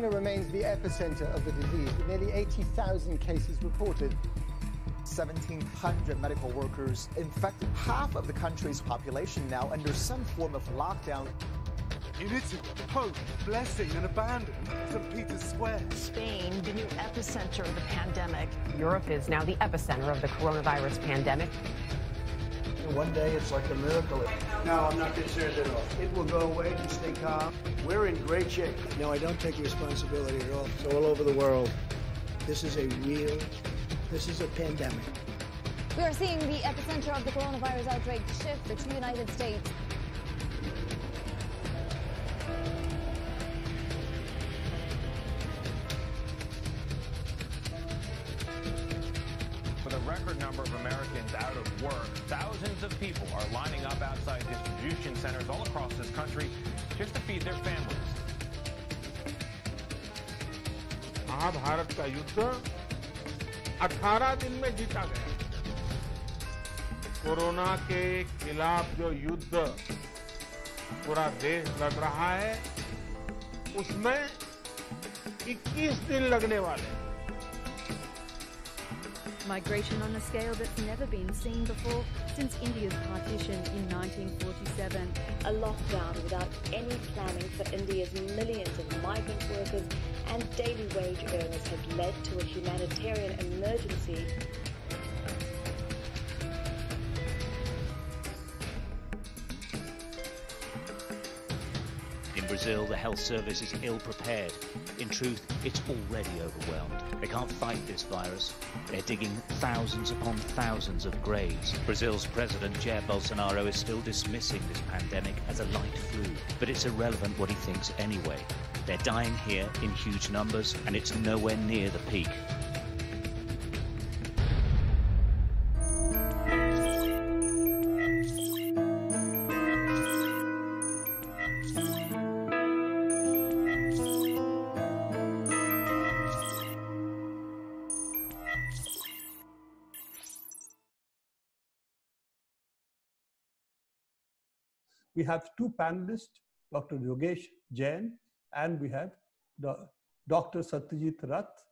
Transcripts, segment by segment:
China remains the epicenter of the disease, with nearly 80,000 cases reported. 1,700 medical workers infected. Half of the country's population now under some form of lockdown. Unity, hope, blessing, and abandon. St. Peter's Square. Spain, the new epicenter of the pandemic. Europe is now the epicenter of the coronavirus pandemic. One day it's like a miracle. No, I'm not concerned at all. It will go away. Just stay calm. We're in great shape. No, I don't take responsibility at all. It's all over the world. This is a real, this is a pandemic. We are seeing the epicenter of the coronavirus outbreak shift to the United States. 18 में जीता गया corona के खिलाफ जो युद्ध पूरा देश लड़ रहा है उसमें 21 दिन लगने वाले हैं Migration on a scale that's never been seen before since India's partition in 1947. A lockdown without any planning for India's millions of migrant workers and daily wage earners has led to a humanitarian emergency Brazil, the health service is ill prepared. In truth, it's already overwhelmed. They can't fight this virus. They're digging thousands upon thousands of graves. Brazil's President Jair Bolsonaro is still dismissing this pandemic as a light flu, but it's irrelevant what he thinks anyway. They're dying here in huge numbers, and it's nowhere near the peak. We have two panelists, Dr. Yogesh Jain and we have Dr. Satyajit Rath,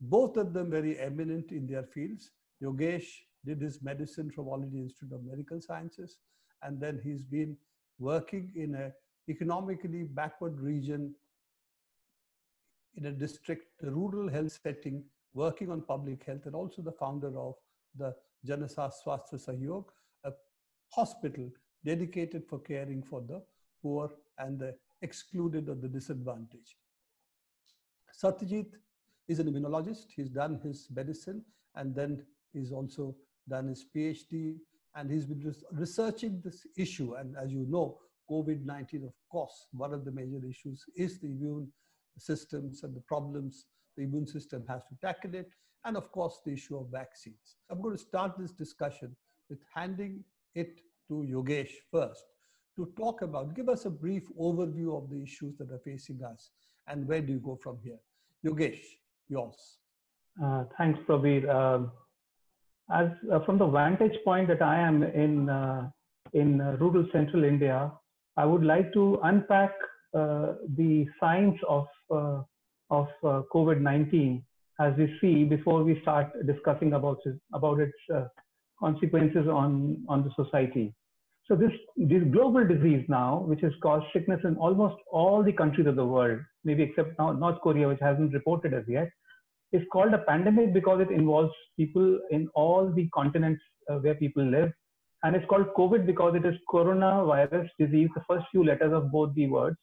both of them very eminent in their fields. Yogesh did his medicine from All India Institute of Medical Sciences, and then he's been working in a economically backward region in a district, a rural health setting, working on public health, and also the founder of the Janasa Swasthya Sahyog, a hospital dedicated for caring for the poor and the excluded or the disadvantaged. Satyajit is an immunologist. He's done his medicine and then he's also done his PhD and he's been researching this issue. And as you know, COVID-19, of course, one of the major issues is the immune systems and the problems the immune system has to tackle it. And of course, the issue of vaccines. I'm going to start this discussion with handing it to Yogesh first to talk about, give us a brief overview of the issues that are facing us and where do you go from here? Yogesh, yours. Uh, thanks, Prabir. Uh, as uh, from the vantage point that I am in uh, in uh, rural central India, I would like to unpack uh, the signs of of COVID-19 as we see before we start discussing about about its consequences on on the society. So this, this global disease now, which has caused sickness in almost all the countries of the world, maybe except now North Korea, which hasn't reported as yet, is called a pandemic because it involves people in all the continents uh, where people live. And it's called COVID because it is coronavirus disease, the first few letters of both the words.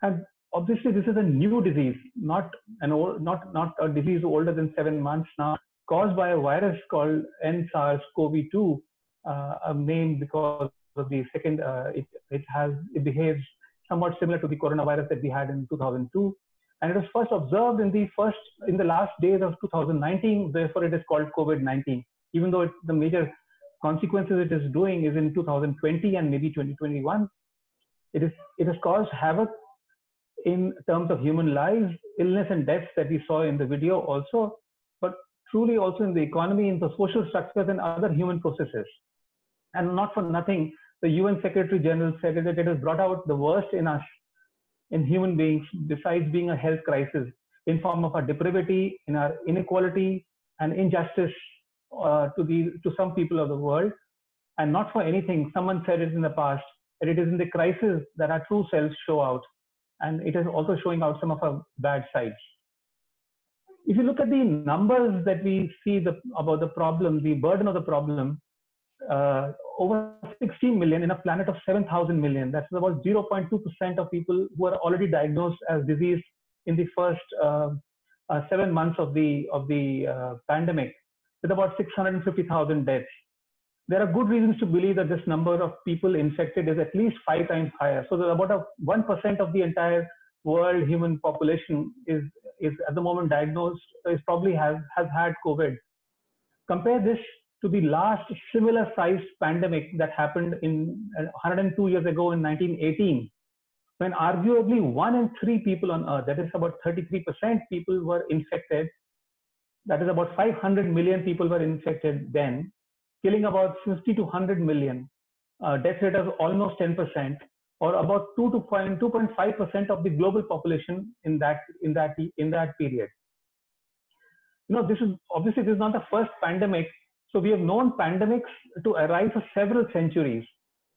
And obviously, this is a new disease, not an old, not, not a disease older than seven months now, caused by a virus called NSARS-CoV-2, uh, name because of the second, uh, it, it has, it behaves somewhat similar to the coronavirus that we had in 2002. And it was first observed in the first, in the last days of 2019, therefore it is called COVID-19, even though it, the major consequences it is doing is in 2020 and maybe 2021. It is, it has caused havoc in terms of human lives, illness and deaths that we saw in the video also, truly also in the economy, in the social structures and other human processes. And not for nothing, the UN Secretary General said that it has brought out the worst in us in human beings besides being a health crisis in form of our depravity, in our inequality and injustice uh, to the to some people of the world, and not for anything. Someone said it in the past that it is in the crisis that our true selves show out, and it is also showing out some of our bad sides. If you look at the numbers that we see the, about the problem, the burden of the problem, uh, over 16 million in a planet of 7,000 million. That's about 0.2% of people who are already diagnosed as disease in the first uh, uh, seven months of the of the uh, pandemic, with about 650,000 deaths. There are good reasons to believe that this number of people infected is at least five times higher. So about a one percent of the entire world human population is is at the moment diagnosed is probably has has had COVID. Compare this to the last similar sized pandemic that happened in 102 years ago in 1918, when arguably one in three people on earth, that is about 33% people were infected. That is about 500 million people were infected then, killing about 50 to 100 million. Uh, death rate of almost 10%, or about 2 to 2.5% of the global population in that in that in that period. You know, this is obviously this is not the first pandemic so we have known pandemics to arise for several centuries.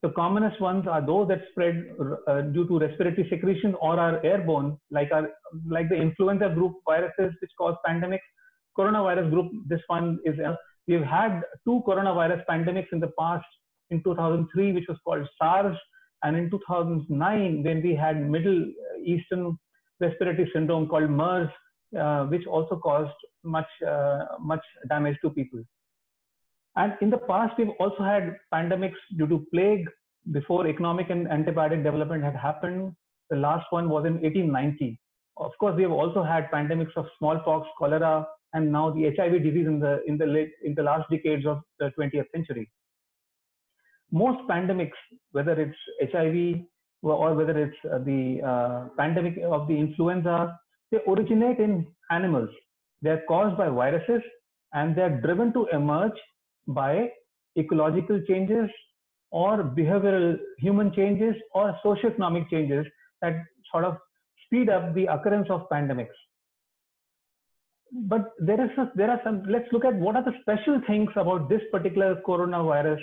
The commonest ones are those that spread uh, due to respiratory secretion or are airborne, like our, like the influenza group viruses which cause pandemics. Coronavirus group, this one is uh, we've had two coronavirus pandemics in the past. In 2003, which was called SARS, and in 2009 when we had Middle Eastern respiratory syndrome called MERS, uh, which also caused much uh, much damage to people. And in the past, we've also had pandemics due to plague before economic and antibiotic development had happened. The last one was in 1890. Of course, we have also had pandemics of smallpox, cholera, and now the HIV disease in the in the late in the last decades of the 20th century. Most pandemics, whether it's HIV or whether it's uh, the uh, pandemic of the influenza, they originate in animals. They're caused by viruses and they're driven to emerge by ecological changes or behavioral human changes or socioeconomic changes that sort of speed up the occurrence of pandemics. But there is a, there are some. Let's look at what are the special things about this particular coronavirus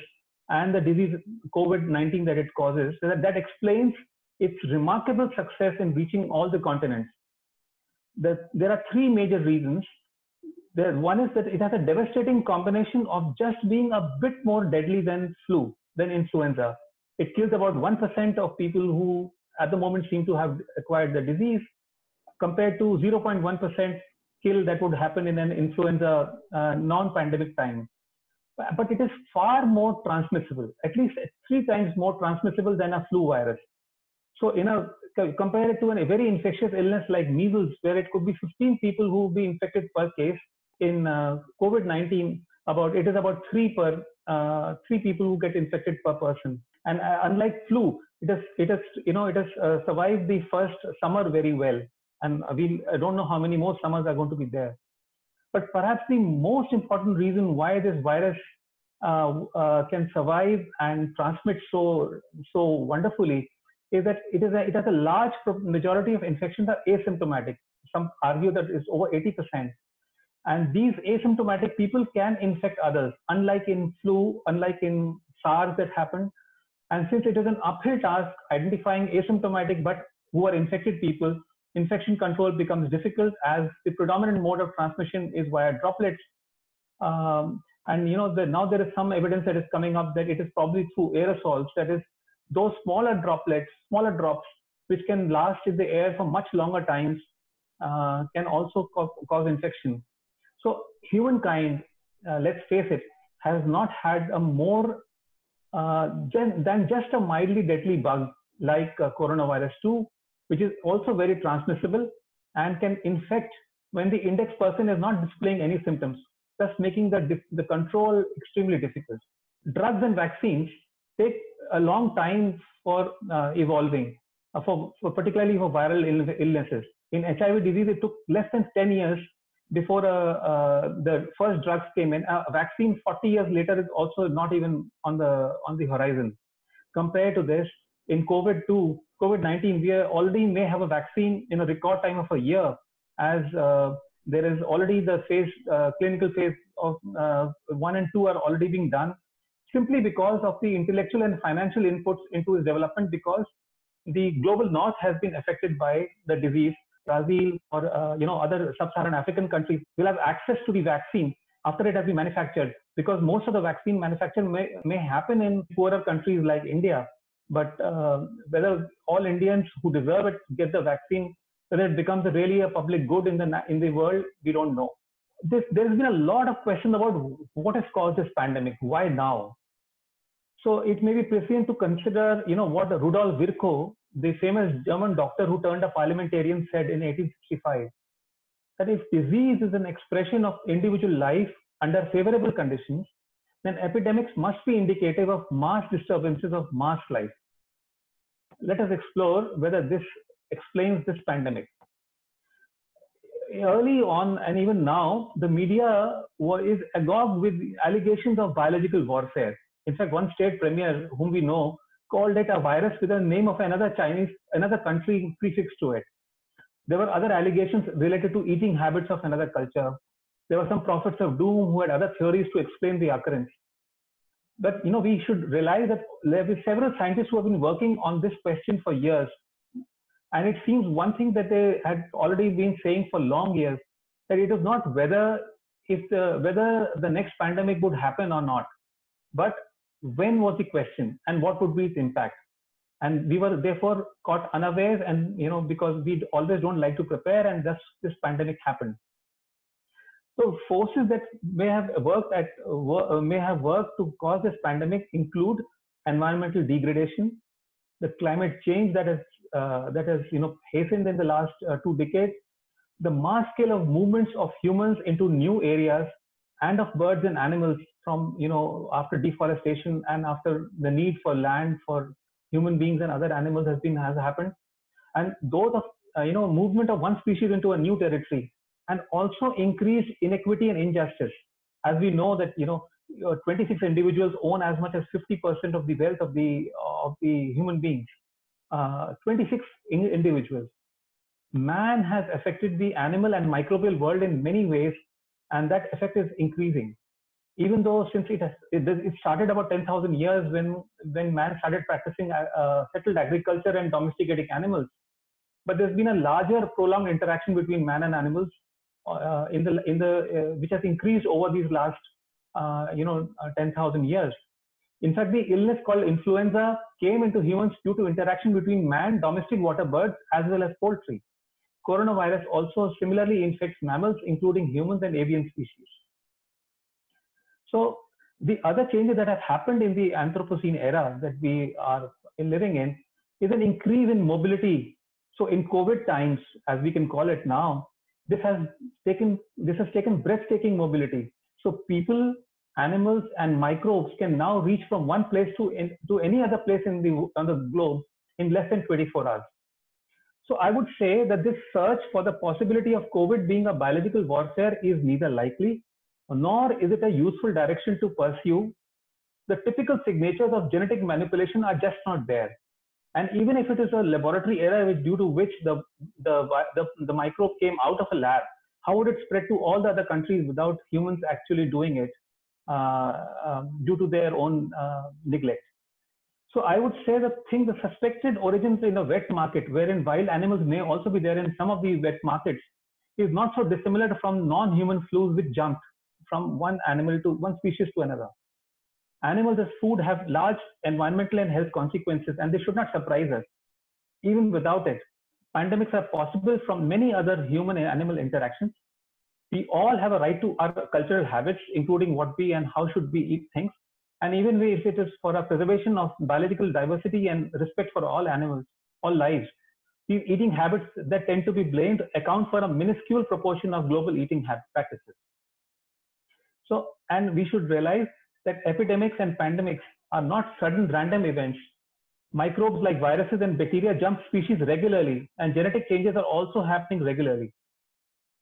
and the disease COVID-19 that it causes. That, that explains its remarkable success in reaching all the continents. The, there are three major reasons there one is that it has a devastating combination of just being a bit more deadly than flu than influenza it kills about 1% of people who at the moment seem to have acquired the disease compared to 0.1% kill that would happen in an influenza uh, non-pandemic time but it is far more transmissible at least three times more transmissible than a flu virus so in a compare it to a very infectious illness like measles where it could be 15 people who will be infected per case in uh, COVID-19, about it is about three per uh, three people who get infected per person. And uh, unlike flu, it has it has you know it has uh, survived the first summer very well. And we I don't know how many more summers are going to be there. But perhaps the most important reason why this virus uh, uh, can survive and transmit so so wonderfully is that it is a, it has a large majority of infections are asymptomatic. Some argue that it's over 80 percent and these asymptomatic people can infect others, unlike in flu, unlike in SARS that happened. And since it is an uphill task identifying asymptomatic but who are infected people, infection control becomes difficult as the predominant mode of transmission is via droplets. Um, and you know, the, now there is some evidence that is coming up that it is probably through aerosols, that is, those smaller droplets, smaller drops, which can last in the air for much longer times, uh, can also cause, cause infection. So humankind, uh, let's face it, has not had a more uh, than just a mildly deadly bug like uh, coronavirus 2, which is also very transmissible and can infect when the index person is not displaying any symptoms, thus making the, the control extremely difficult. Drugs and vaccines take a long time for uh, evolving, uh, for, for, particularly for viral illnesses. In HIV disease, it took less than 10 years before uh, uh, the first drugs came in. A vaccine 40 years later is also not even on the on the horizon. Compared to this, in COVID-2, COVID-19, we already may have a vaccine in a record time of a year, as uh, there is already the phase, uh, clinical phase of uh, one and two are already being done, simply because of the intellectual and financial inputs into its development, because the global north has been affected by the disease. Brazil or uh, you know other sub-Saharan African countries will have access to the vaccine after it has been manufactured, because most of the vaccine manufacture may, may happen in poorer countries like India. But uh, whether all Indians who deserve it get the vaccine, whether it becomes really a public good in the in the world, we don't know. This, there's been a lot of questions about what has caused this pandemic. Why now? So it may be prescient to consider, you know, what Rudolf Virchow, the famous German doctor who turned a parliamentarian, said in 1865 that if disease is an expression of individual life under favorable conditions, then epidemics must be indicative of mass disturbances of mass life. Let us explore whether this explains this pandemic. Early on, and even now, the media is agog with allegations of biological warfare. In fact, one state premier, whom we know, called it a virus with the name of another Chinese, another country prefixed to it. There were other allegations related to eating habits of another culture. There were some prophets of doom who had other theories to explain the occurrence. But you know, we should realize that there are several scientists who have been working on this question for years. And it seems one thing that they had already been saying for long years that it is not whether if the whether the next pandemic would happen or not, but when was the question and what would be its impact and we were therefore caught unawares and you know because we always don't like to prepare and thus this pandemic happened so forces that may have worked at uh, may have worked to cause this pandemic include environmental degradation the climate change that has uh, that has you know hastened in the last uh, two decades the mass scale of movements of humans into new areas and of birds and animals from you know after deforestation and after the need for land for human beings and other animals has been has happened. And those of uh, you know movement of one species into a new territory and also increase inequity and injustice. As we know that you know uh, 26 individuals own as much as 50% of the wealth of the of the human beings. Uh, 26 in individuals. Man has affected the animal and microbial world in many ways and that effect is increasing. Even though since it has it, it started about 10000 years when when man started practicing uh, uh, settled agriculture and domesticating animals but there's been a larger prolonged interaction between man and animals uh, in the in the uh, which has increased over these last uh, you know uh, 10000 years. In fact the illness called influenza came into humans due to interaction between man domestic water birds as well as poultry. Coronavirus also similarly infects mammals including humans and avian species. So the other changes that have happened in the Anthropocene era that we are living in is an increase in mobility. So in COVID times, as we can call it now, this has taken this has taken breathtaking mobility. So people, animals, and microbes can now reach from one place to in, to any other place in the on the globe in less than 24 hours. So I would say that this search for the possibility of COVID being a biological warfare is neither likely nor is it a useful direction to pursue. The typical signatures of genetic manipulation are just not there. And even if it is a laboratory error due to which the, the, the, the microbe came out of a lab, how would it spread to all the other countries without humans actually doing it uh, um, due to their own uh, neglect? So I would say the thing, the suspected origins in a wet market, wherein wild animals may also be there in some of these wet markets, is not so dissimilar from non-human flus which jumped from one animal to one species to another. Animals as food have large environmental and health consequences, and they should not surprise us. Even without it, pandemics are possible from many other human and animal interactions. We all have a right to our cultural habits, including what we and how should we eat things. And even we, if it is for a preservation of biological diversity and respect for all animals, all lives, these eating habits that tend to be blamed account for a minuscule proportion of global eating practices. So, and we should realize that epidemics and pandemics are not sudden random events. Microbes like viruses and bacteria jump species regularly, and genetic changes are also happening regularly.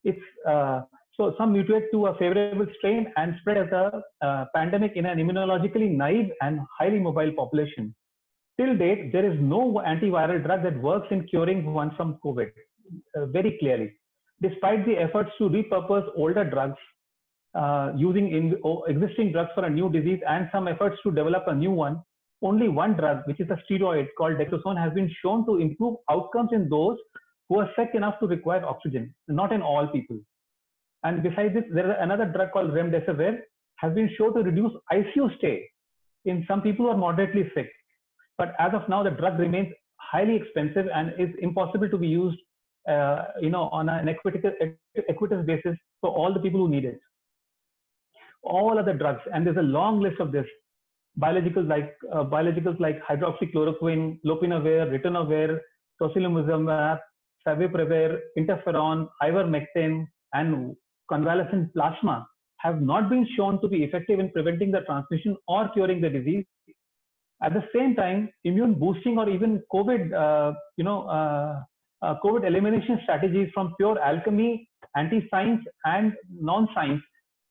It's uh, so some mutate to a favorable strain and spread as a uh, pandemic in an immunologically naive and highly mobile population. till date, there is no antiviral drug that works in curing one from COVID uh, very clearly. Despite the efforts to repurpose older drugs uh, using in, existing drugs for a new disease and some efforts to develop a new one, only one drug, which is a steroid called dexamethasone, has been shown to improve outcomes in those who are sick enough to require oxygen, not in all people. And besides this, there is another drug called remdesivir has been shown to reduce ICU stay in some people who are moderately sick. But as of now, the drug remains highly expensive and is impossible to be used, uh, you know, on an equitable basis for all the people who need it. All other drugs, and there's a long list of this, biologicals like uh, biologicals like hydroxychloroquine, lopinavir, ritonavir, tocilizumab, favipiravir, interferon, ivermectin, and convalescent plasma have not been shown to be effective in preventing the transmission or curing the disease. At the same time, immune boosting or even COVID, uh, you know, uh, uh, COVID elimination strategies from pure alchemy, anti-science, and non-science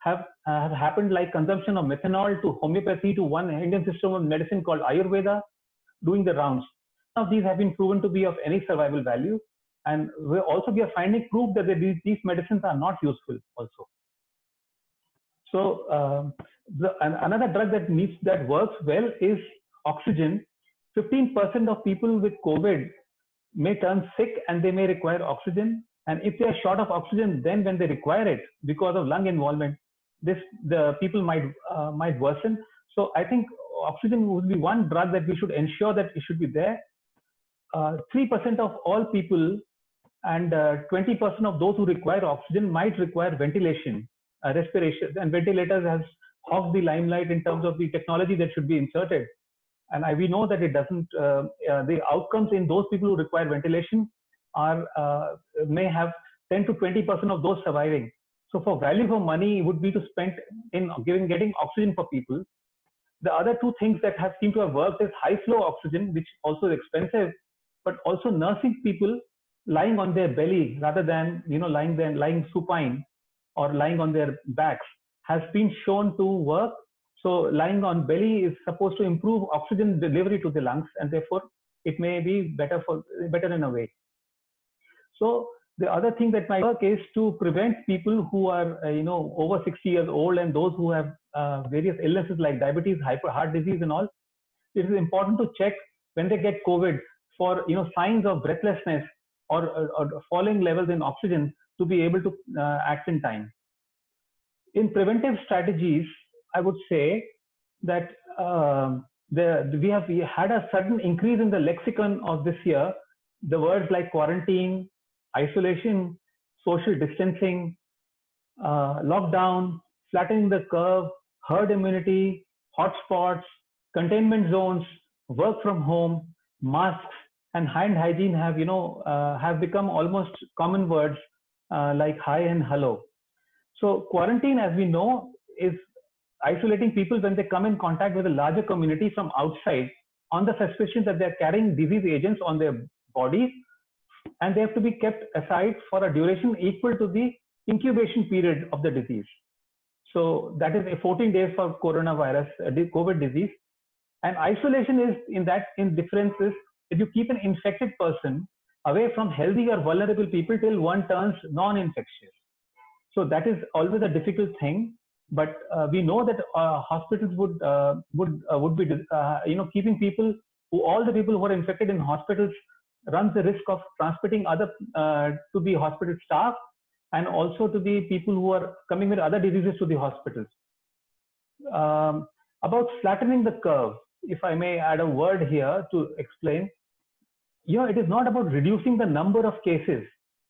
have, uh, have happened like consumption of methanol to homeopathy to one Indian system of medicine called Ayurveda doing the rounds. Now, these have been proven to be of any survival value. And we also we are finding proof that these, these medicines are not useful also. So um, the, another drug that needs that works well is oxygen. 15% of people with COVID may turn sick and they may require oxygen. And if they are short of oxygen, then when they require it because of lung involvement, this the people might uh, might worsen. So I think oxygen would be one drug that we should ensure that it should be there. Uh, three uh, percent of all people and 20% uh, of those who require oxygen might require ventilation uh, respiration and ventilators has hogged the limelight in terms of the technology that should be inserted. And I, we know that it doesn't, the outcomes in those people who require ventilation are, may have 10 to 20% of those surviving. So for value for money would be to spend in giving, getting oxygen for people. The other two things that have seemed to have worked is high flow oxygen, which also is expensive, but also nursing people lying on their belly rather than, you know, lying there, lying supine or lying on their backs has been shown to work. So lying on belly is supposed to improve oxygen delivery to the lungs, and therefore it may be better for better in a way. So the other thing that might work is to prevent people who are uh, you know over 60 years old and those who have uh, various illnesses like diabetes, hyper heart disease, and all. It is important to check when they get COVID for you know signs of breathlessness or, or, or falling levels in oxygen to be able to uh, act in time. In preventive strategies, I would say that uh, the, we have we had a sudden increase in the lexicon of this year. The words like quarantine, isolation, social distancing, uh, lockdown, flattening the curve, herd immunity, hotspots, containment zones, work from home, masks, and hand hygiene have you know uh, have become almost common words uh, like hi and hello. So quarantine, as we know, is isolating people when they come in contact with a larger community from outside on the suspicion that they're carrying disease agents on their bodies and they have to be kept aside for a duration equal to the incubation period of the disease. So that is a 14 days for coronavirus, uh, COVID disease. And isolation is in that in differences if you keep an infected person away from healthy or vulnerable people till one turns non-infectious. So that is always a difficult thing. But uh, we know that uh, hospitals would uh, would uh, would be uh, you know keeping people who all the people who are infected in hospitals runs the risk of transmitting other uh, to the hospital staff and also to the people who are coming with other diseases to the hospitals. Um, about flattening the curve, if I may add a word here to explain, know, it is not about reducing the number of cases.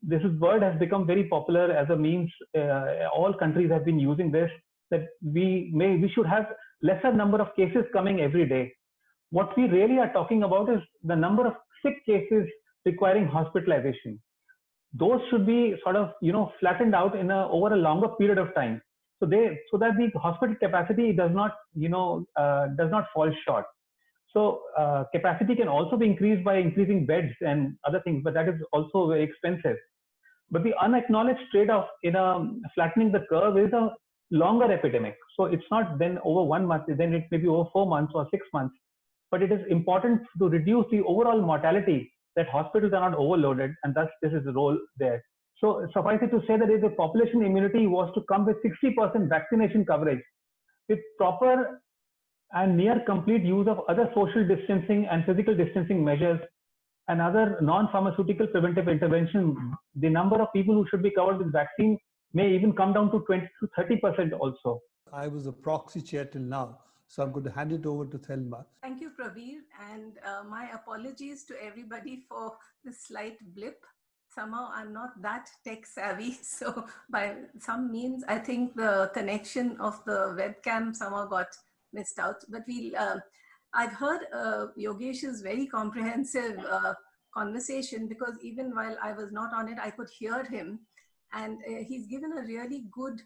This is, word has become very popular as a means. Uh, all countries have been using this. That we may we should have lesser number of cases coming every day. What we really are talking about is the number of sick cases requiring hospitalization. Those should be sort of you know flattened out in a over a longer period of time. So they so that the hospital capacity does not you know uh, does not fall short. So uh, capacity can also be increased by increasing beds and other things, but that is also very expensive. But the unacknowledged trade-off in a flattening the curve is a longer epidemic. So it's not then over one month, then it may be over four months or six months. But it is important to reduce the overall mortality that hospitals are not overloaded, and thus this is the role there. So suffice it to say that if the population immunity was to come with 60% vaccination coverage, with proper and near complete use of other social distancing and physical distancing measures and other non-pharmaceutical preventive intervention, the number of people who should be covered with vaccine may even come down to 20 to 30% also. I was a proxy chair till now, so I'm going to hand it over to Thelma. Thank you, Prabir. and uh, my apologies to everybody for this slight blip. Somehow I'm not that tech savvy, so by some means, I think the connection of the webcam somehow got missed out. But we, uh, I've heard uh, Yogesh's very comprehensive uh, conversation because even while I was not on it, I could hear him, and uh, he's given a really good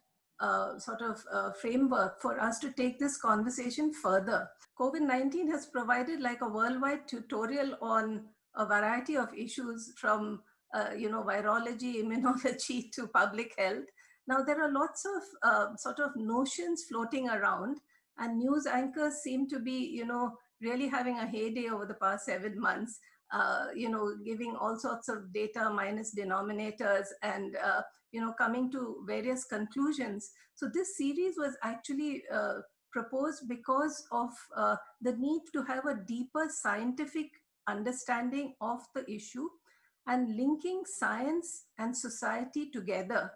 sort of uh, framework for us to take this conversation further. COVID 19 has provided like a worldwide tutorial on a variety of issues from uh, you know virology, immunology to public health. Now there are lots of uh, sort of notions floating around, and news anchors seem to be you know really having a heyday over the past seven months. Uh, you know, giving all sorts of data minus denominators and uh, you know, coming to various conclusions. So this series was actually uh, proposed because of uh, the need to have a deeper scientific understanding of the issue and linking science and society together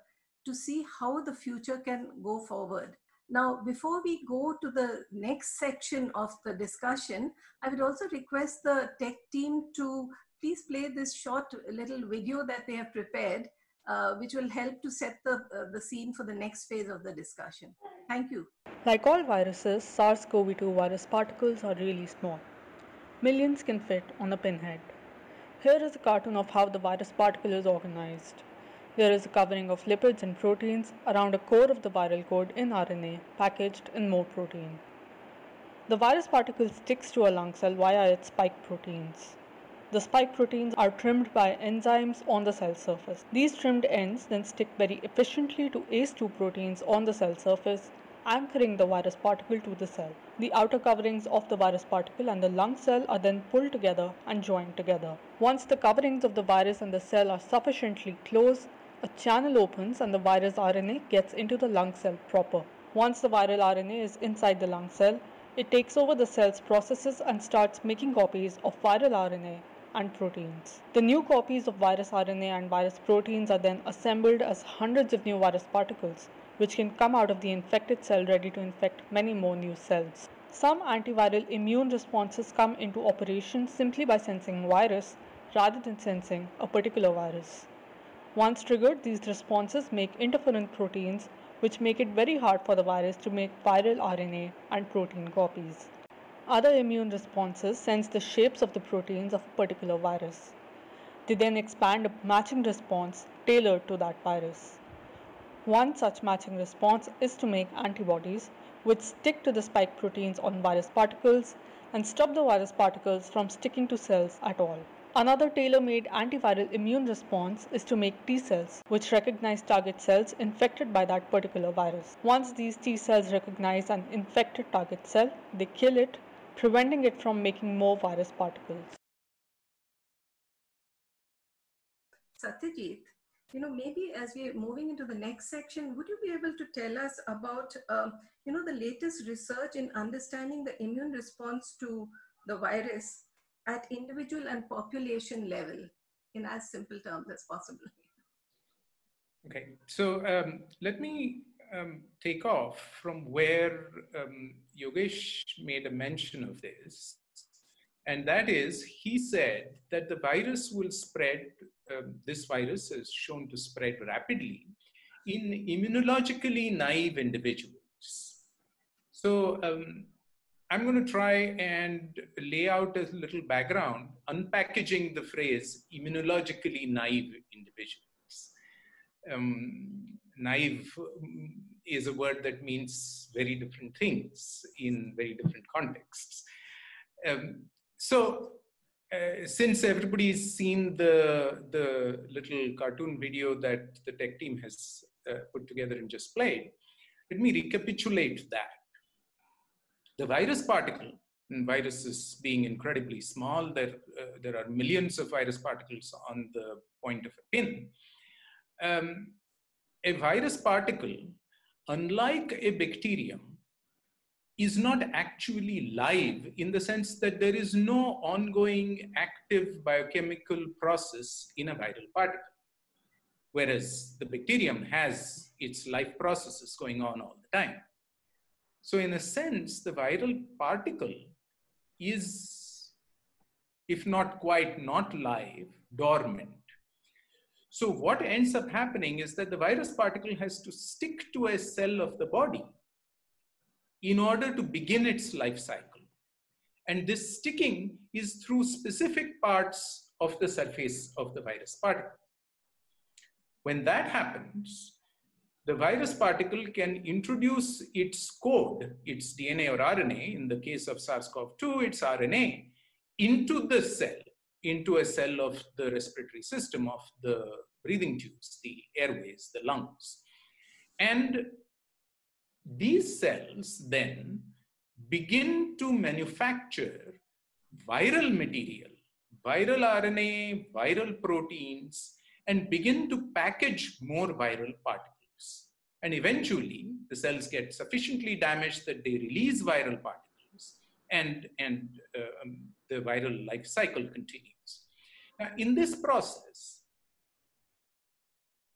to see how the future can go forward. Now, before we go to the next section of the discussion, I would also request the tech team to please play this short little video that they have prepared uh, which will help to set the, uh, the scene for the next phase of the discussion. Thank you. Like all viruses, SARS-CoV-2 virus particles are really small. Millions can fit on a pinhead. Here is a cartoon of how the virus particle is organized. There is a covering of lipids and proteins around a core of the viral code in RNA packaged in more protein. The virus particle sticks to a lung cell via its spike proteins. The spike proteins are trimmed by enzymes on the cell surface. These trimmed ends then stick very efficiently to ACE2 proteins on the cell surface, anchoring the virus particle to the cell. The outer coverings of the virus particle and the lung cell are then pulled together and joined together. Once the coverings of the virus and the cell are sufficiently close, a channel opens and the virus RNA gets into the lung cell proper. Once the viral RNA is inside the lung cell, it takes over the cell's processes and starts making copies of viral RNA and proteins. The new copies of virus RNA and virus proteins are then assembled as hundreds of new virus particles, which can come out of the infected cell ready to infect many more new cells. Some antiviral immune responses come into operation simply by sensing virus rather than sensing a particular virus. Once triggered, these responses make interferon proteins, which make it very hard for the virus to make viral RNA and protein copies. Other immune responses sense the shapes of the proteins of a particular virus. They then expand a matching response tailored to that virus. One such matching response is to make antibodies which stick to the spike proteins on virus particles and stop the virus particles from sticking to cells at all. Another tailor-made antiviral immune response is to make T cells, which recognize target cells infected by that particular virus. Once these T cells recognize an infected target cell, they kill it preventing it from making more virus particles. Satyajit, you know, maybe as we're moving into the next section, would you be able to tell us about, uh, you know, the latest research in understanding the immune response to the virus at individual and population level in as simple terms as possible? Okay, so um, let me um, take off from where um, Yogesh made a mention of this. And that is, he said that the virus will spread, um, this virus is shown to spread rapidly in immunologically naive individuals. So um, I'm going to try and lay out a little background, unpackaging the phrase immunologically naive individuals. Um, naive um, is a word that means very different things in very different contexts. Um, so, uh, since everybody's seen the, the little cartoon video that the tech team has uh, put together and just played, let me recapitulate that. The virus particle And viruses being incredibly small, there, uh, there are millions of virus particles on the point of a pin. Um, a virus particle, unlike a bacterium, is not actually live in the sense that there is no ongoing active biochemical process in a viral particle. Whereas the bacterium has its life processes going on all the time. So, in a sense, the viral particle is, if not quite not live, dormant. So, what ends up happening is that the virus particle has to stick to a cell of the body in order to begin its life cycle. And this sticking is through specific parts of the surface of the virus particle. When that happens, the virus particle can introduce its code, its DNA or RNA, in the case of SARS-CoV-2, its RNA, into the cell, into a cell of the respiratory system of the breathing tubes, the airways, the lungs. And these cells then begin to manufacture viral material, viral RNA, viral proteins, and begin to package more viral particles. And eventually, the cells get sufficiently damaged that they release viral particles, and, and uh, um, the viral life cycle continues. Now, in this process,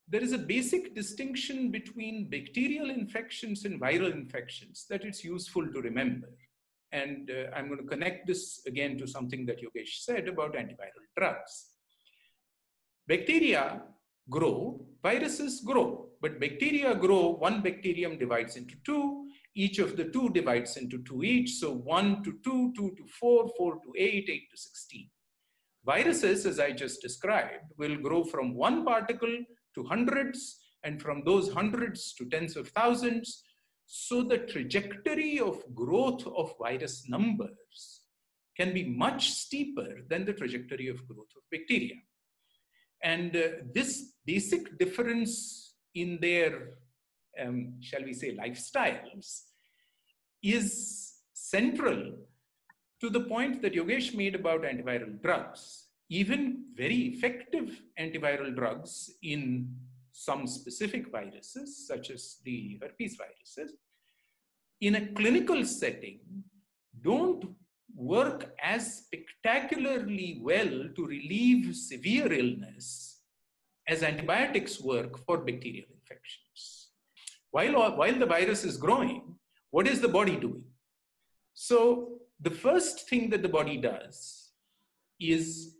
there is a basic distinction between bacterial infections and viral infections that it's useful to remember. And uh, I'm going to connect this again to something that Yogesh said about antiviral drugs. Bacteria grow, viruses grow, but bacteria grow, one bacterium divides into two, each of the two divides into two each, so one to two, two to four, four to eight, eight to 16. Viruses, as I just described, will grow from one particle to hundreds, and from those hundreds to tens of thousands. So the trajectory of growth of virus numbers can be much steeper than the trajectory of growth of bacteria. And uh, this basic difference in their, um, shall we say, lifestyles is central to the point that Yogesh made about antiviral drugs even very effective antiviral drugs in some specific viruses, such as the herpes viruses, in a clinical setting, don't work as spectacularly well to relieve severe illness as antibiotics work for bacterial infections. While, while the virus is growing, what is the body doing? So, the first thing that the body does is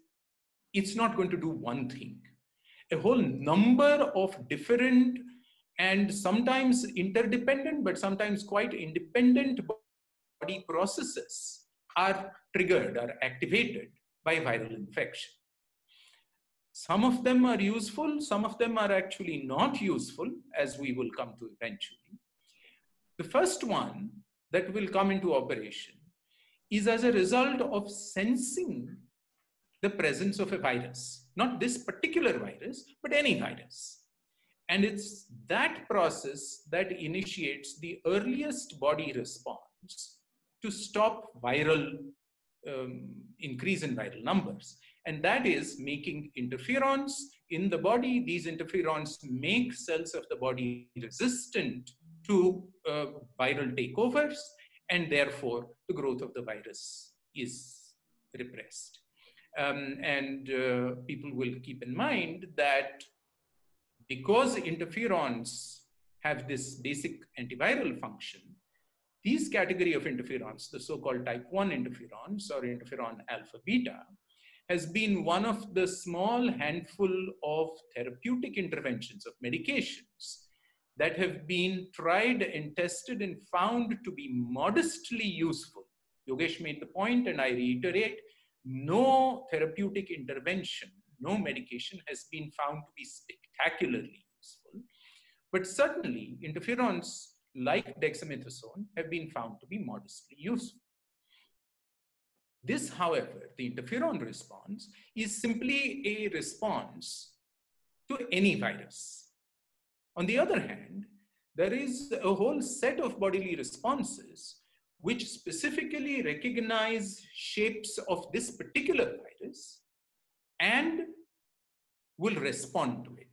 it's not going to do one thing. A whole number of different and sometimes interdependent, but sometimes quite independent body processes are triggered or activated by viral infection. Some of them are useful, some of them are actually not useful, as we will come to eventually. The first one that will come into operation is as a result of sensing the presence of a virus, not this particular virus, but any virus. And it's that process that initiates the earliest body response to stop viral um, increase in viral numbers. And that is making interferons in the body. These interferons make cells of the body resistant to uh, viral takeovers, and therefore the growth of the virus is repressed. Um, and uh, people will keep in mind that because interferons have this basic antiviral function, these category of interferons, the so-called type 1 interferons or interferon alpha beta, has been one of the small handful of therapeutic interventions of medications that have been tried and tested and found to be modestly useful. Yogesh made the point, and I reiterate, no therapeutic intervention, no medication has been found to be spectacularly useful. But certainly, interferons like dexamethasone have been found to be modestly useful. This, however, the interferon response is simply a response to any virus. On the other hand, there is a whole set of bodily responses which specifically recognize shapes of this particular virus and will respond to it.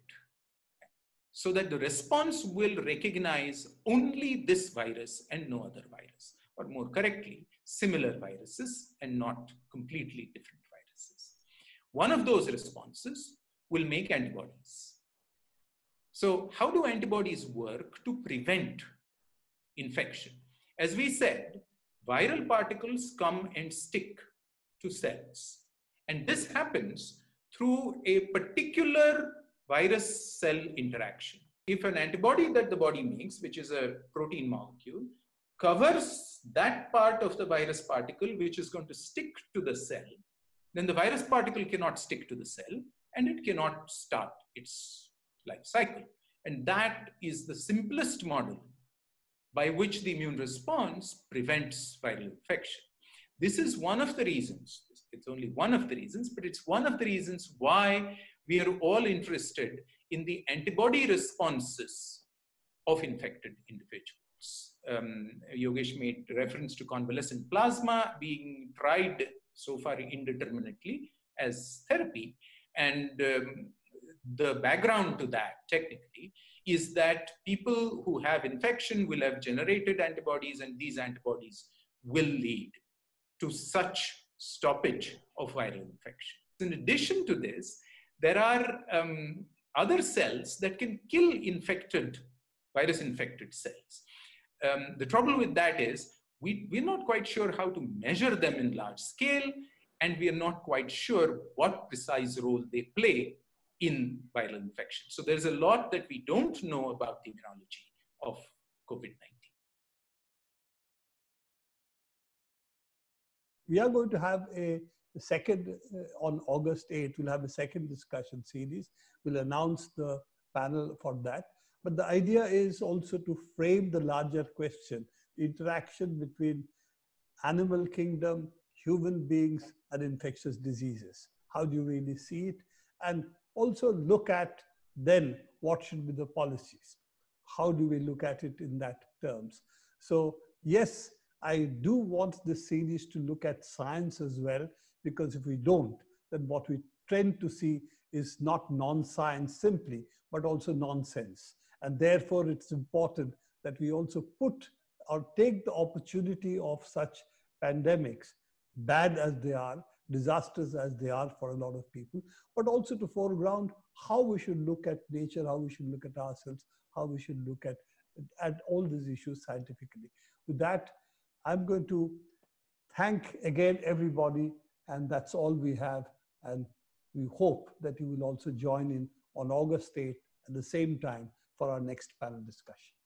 So that the response will recognize only this virus and no other virus, or more correctly, similar viruses and not completely different viruses. One of those responses will make antibodies. So, how do antibodies work to prevent infection? As we said, viral particles come and stick to cells. And this happens through a particular virus cell interaction. If an antibody that the body makes, which is a protein molecule, covers that part of the virus particle which is going to stick to the cell, then the virus particle cannot stick to the cell and it cannot start its life cycle. And that is the simplest model by which the immune response prevents viral infection. This is one of the reasons, it's only one of the reasons, but it's one of the reasons why we are all interested in the antibody responses of infected individuals. Um, Yogesh made reference to convalescent plasma being tried so far indeterminately as therapy. And um, the background to that, technically, is that people who have infection will have generated antibodies, and these antibodies will lead to such stoppage of viral infection. In addition to this, there are um, other cells that can kill infected, virus infected cells. Um, the trouble with that is we, we're not quite sure how to measure them in large scale, and we are not quite sure what precise role they play in viral infection. So there's a lot that we don't know about the immunology of COVID 19. We are going to have a second, uh, on August 8th, we'll have a second discussion series. We'll announce the panel for that. But the idea is also to frame the larger question the interaction between animal kingdom, human beings, and infectious diseases. How do you really see it? And also look at then what should be the policies. How do we look at it in that terms? So yes, I do want this series to look at science as well, because if we don't, then what we tend to see is not non-science simply, but also nonsense. And therefore, it's important that we also put or take the opportunity of such pandemics, bad as they are, disasters as they are for a lot of people, but also to foreground how we should look at nature, how we should look at ourselves, how we should look at, at all these issues scientifically. With that, I'm going to thank again everybody, and that's all we have. And we hope that you will also join in on August 8th at the same time for our next panel discussion.